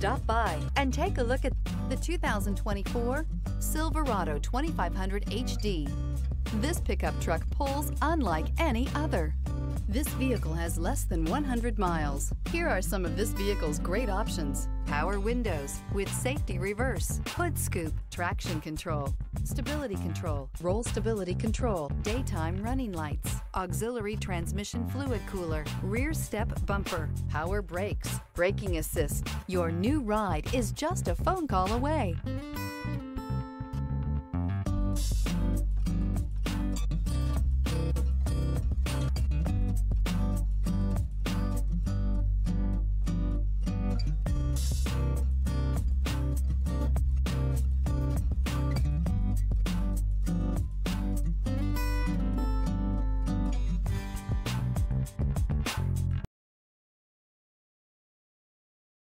Stop by and take a look at the 2024 Silverado 2500 HD. This pickup truck pulls unlike any other. This vehicle has less than 100 miles. Here are some of this vehicle's great options. Power windows with safety reverse, hood scoop, traction control, stability control, roll stability control, daytime running lights, auxiliary transmission fluid cooler, rear step bumper, power brakes, braking assist. Your new ride is just a phone call away.